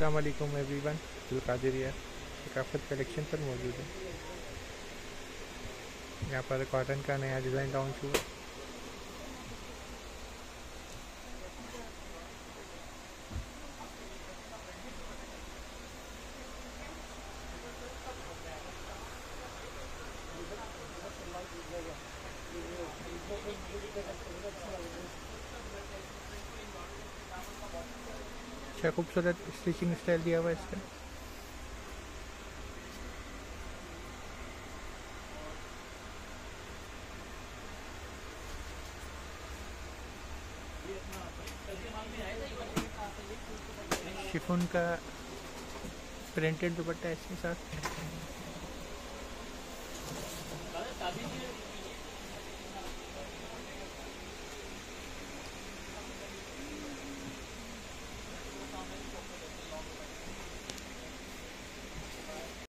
वालेकुम everyone Qadiriyya सकाफत collection पर मौजूद है। यहाँ पर कॉटन का नया डिज़ाइन लॉन्च हुआ। अच्छा खूबसूरत स्टिचिंग स्टाइल दिया हुआ है इसका। शिफोन का प्रिंटेड दुपट्टा इसके साथ।